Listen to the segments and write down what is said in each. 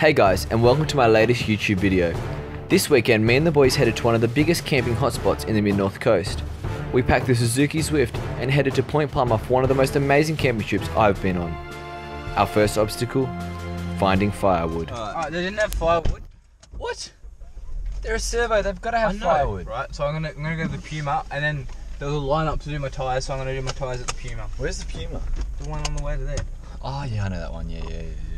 Hey guys, and welcome to my latest YouTube video. This weekend, me and the boys headed to one of the biggest camping hotspots in the mid north coast. We packed the Suzuki Swift and headed to Point Plomer for one of the most amazing camping trips I've been on. Our first obstacle finding firewood. Uh, they didn't have firewood. What? They're a servo. They've got to have know, firewood. right? So I'm gonna I'm gonna go to the Puma, and then there's a line up to do my tires, so I'm gonna do my tires at the Puma. Where's the Puma? The one on the way to there. Oh yeah, I know that one. Yeah, yeah, yeah.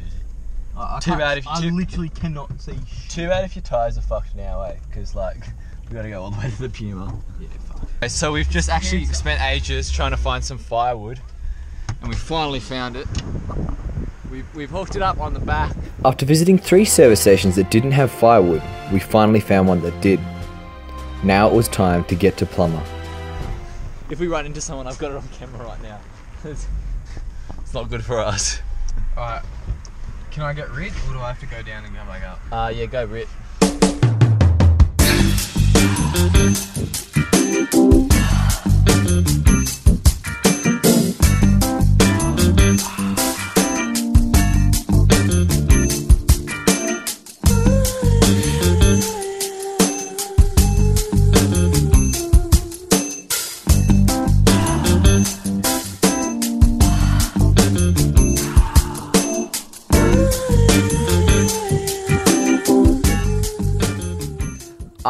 I, I Too bad if you- I too- literally cannot see. Too bad if your tires are fucked now, eh? Because like we gotta go all the way to the Puma. Yeah, fuck. Okay, so we've just actually spent ages trying to find some firewood, and we finally found it. We've, we've hooked it up on the back. After visiting three service stations that didn't have firewood, we finally found one that did. Now it was time to get to Plomer. If we run into someone, I've got it on camera right now. it's, it's not good for us. Alright. Can I get rid, or do I have to go down and come back up? Uh, yeah, go Brit.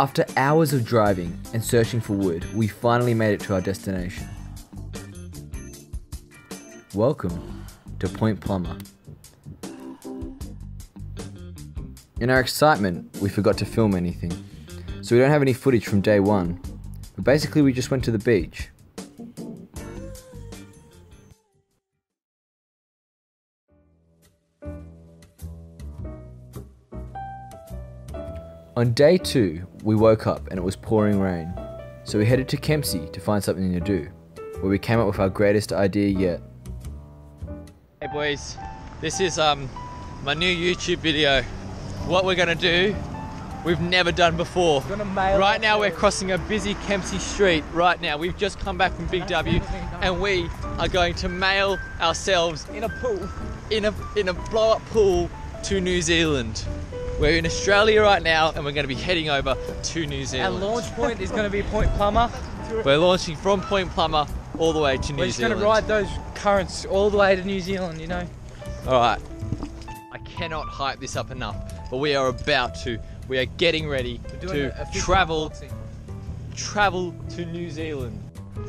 After hours of driving and searching for wood, we finally made it to our destination. Welcome to Point Plomer. In our excitement, we forgot to film anything, so we don't have any footage from day one. But basically, we just went to the beach. On day two, we woke up and it was pouring rain, so we headed to Kempsey to find something to do, where we came up with our greatest idea yet. Hey boys, this is um my new YouTube video. What we're gonna do, we've never done before. Right now we're crossing a busy Kempsey street. Right now we've just come back from Big W, and we are going to mail ourselves In a pool. in a in a blow up pool to New Zealand. We're in Australia right now, and we're going to be heading over to New Zealand. Our launch point is gonna be Point Plomer. We're launching from Point Plomer all the way to New Zealand. We're just Zealand. gonna ride those currents all the way to New Zealand, you know. All right. I cannot hype this up enough, but we are about to. We are getting ready to travel travel to New Zealand.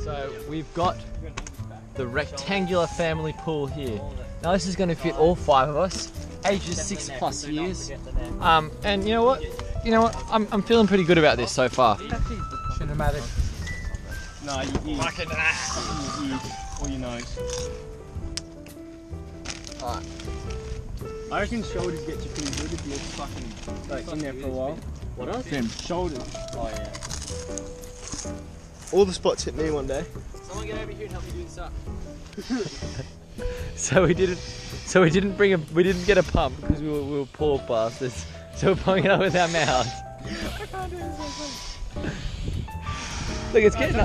So we've got the rectangular family pool here. Now this is going to fit all five of us, ages six plus years. Um, and you know what? You know what? I'm, I'm feeling pretty good about this so far. Cinematic. No, you, you, Fucking you, you, or your nose. Alright. I reckon shoulders get you pretty good if you're fucking like in there for a while. What else? Them shoulders. Oh yeah. All the spots hit me one day. Someone get over here and help me do this up. so we didn't. So we didn't bring a. We didn't get a pump because we were, we were poor bastards. So we're pumping it up with our mouths. Look, it's getting.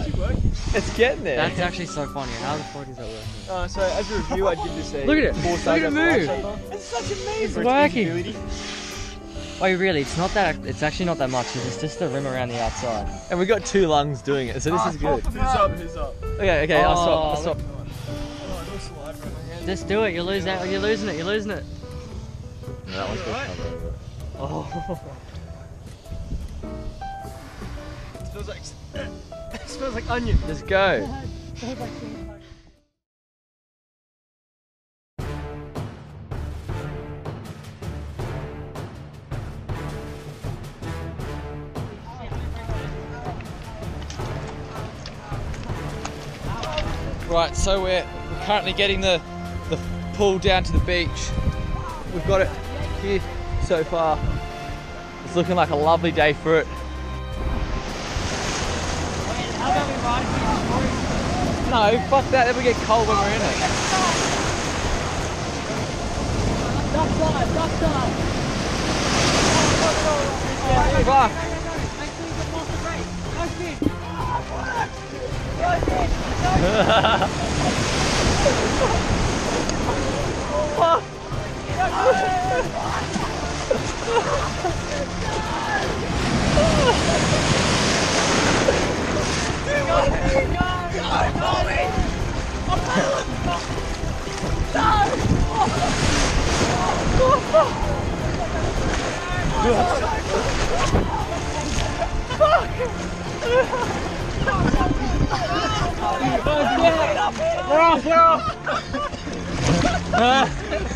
It's getting there. That's actually so funny. How the fuck is that working? Uh, so as a review, I'd give this a Look at it. Four Look stars at it out of five move. so far. It's For its working. usability. Oh, really? It's not that. It's actually not that much. 'cause It's just the rim around the outside. and we got two lungs doing it, so this is good. Who's up? Who's up? Okay, okay, I'll stop. I'll Oh, stop. Just do it. You're losing it. You're losing it. You're losing it. that one's Alright. Oh. It smells like it smells like onion. Let's go. Right, so we're, we're currently getting the the pool down to the beach. We've got it here so far. It's looking like a lovely day for it. No, fuck that. Then we get cold when we're in it. Fuck. fuck? Fuck! We're off, we're off!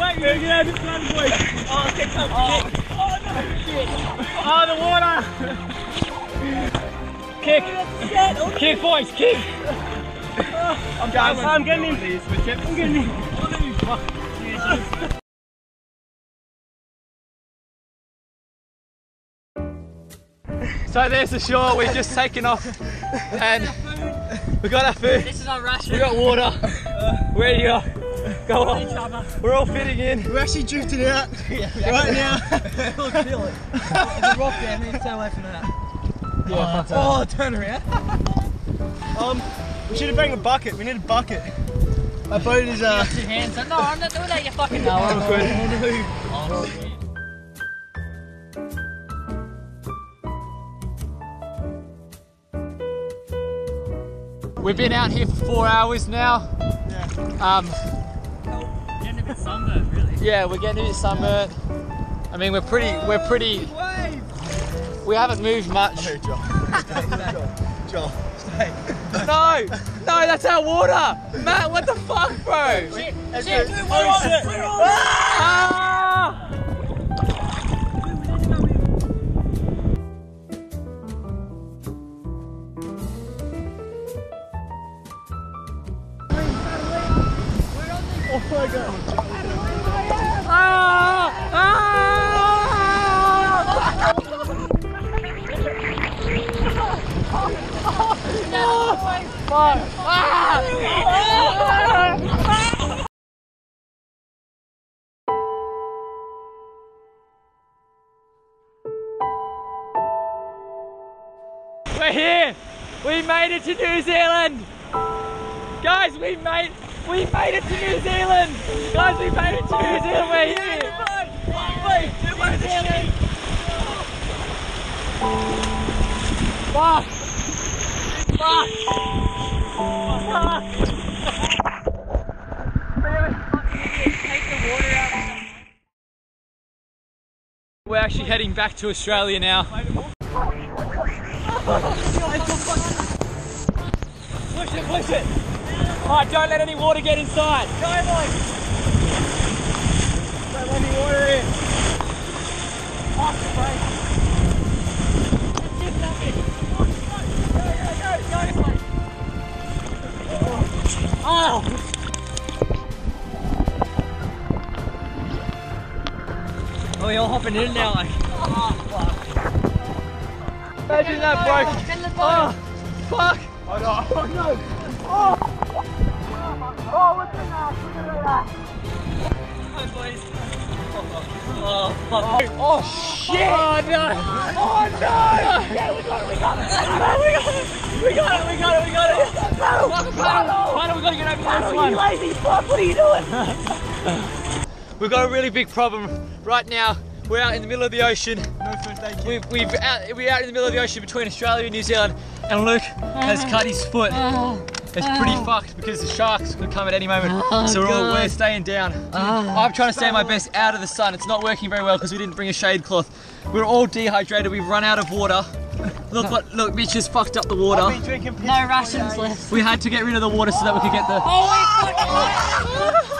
Wait, we're gonna have this one, boys. Oh, get some oh. oh, no, shit. Oh, the water. Kick. Kick, boys, kick. I'm, Guys, I'm getting him. I'm getting him. So there's the shore, we've just taken off and we got our food, This is our ration. we got water, ready to go on. We're all fitting in. We're actually drifting out right now. Oh, turn around. Um, we should have bring a bucket. We need a bucket. My boat is uh. Two hands. No, I'm not doing that, you fucking know. We've been out here for four hours now. Um, Getting a really. yeah, we're getting a bit sunburnt. I mean, we're pretty, we're pretty. We haven't moved much. No, no, that's our water. Matt, what the fuck, bro? Shit, That's shit. it. Oh shit! Ah! We're here. We made it to New Zealand. Guys, we made we made it to New Zealand. Guys, we made it to New Zealand. We're here. New Zealand. Fuck. Fuck. Fuck. We're actually heading back to Australia now. Push it, push it. Alright, don't let any water get inside. Go, boys. Don't let any water in. Off the brake. Oh! Oh, you're hopping in now, like. Imagine that broke. Oh, oh, fuck. Oh no. Oh no. Oh. Oh, what's in that? Look at that. Hi, boys. Oh, fuck. Oh, shit. Oh, no. Oh, no. Yeah, we got it. We got it. We got it. We got it. We got it. We got it. Paddle. Paddle. Paddle. We gotta get over this one. You lazy fuck. What are you doing? We've got a really big problem right now. We're out in the middle of the ocean. No first aid kit. We've, we've out, out in the middle of the ocean between Australia and New Zealand, and Luke has cut his foot. It's pretty oh. fucked because the sharks could come at any moment. Oh, so we're all we're staying down. Ah. I'm trying to stay my best out of the sun. It's not working very well because we didn't bring a shade cloth. We're all dehydrated. We've run out of water. Look what look, Mitch has fucked up the water. drinking. No rations left. We had to get rid of the water so that we could get the.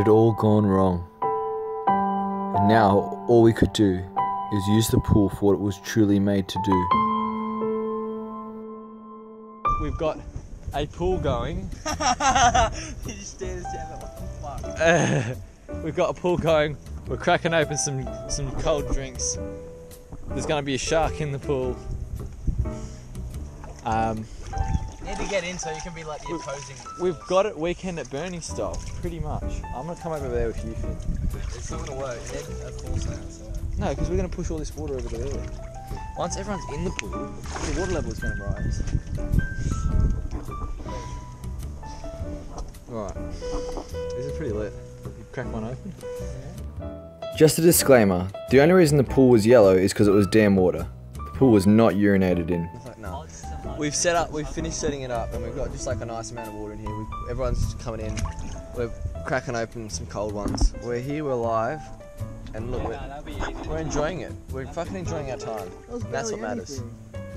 had all gone wrong. And now all we could do is use the pool for what it was truly made to do. We've got a pool going. he just stares down what the fuck? We've got a pool going. We're cracking open some some cold drinks. There's going to be a shark in the pool. Um, Need to get in so you can be like the opposing. we've got it weekend at Bernie style, pretty much. I'm going to come over there with you, Finn. It's not gonna work. You need a course now. No, because we're going to push all this water over there. Once everyone's in the pool, the water level is going to rise. Alright. This is pretty lit. You crack one open? Just a disclaimer the only reason the pool was yellow is because it was dam water. The pool was not urinated in. No. We've set up, we've finished setting it up, and we've got just like a nice amount of water in here. We've, everyone's just coming in. We're cracking open some cold ones. We're here, we're live, and look, we're, we're enjoying it. We're fucking enjoying our time. That's what matters.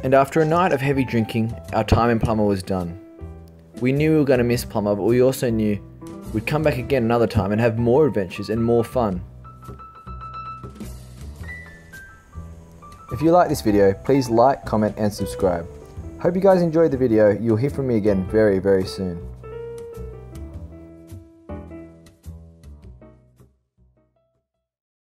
And after a night of heavy drinking, our time in Plomer was done. We knew we were going to miss Plomer, but we also knew we'd come back again another time and have more adventures and more fun. If you like this video, please like, comment and subscribe. Hope you guys enjoyed the video. You'll hear from me again very, very soon.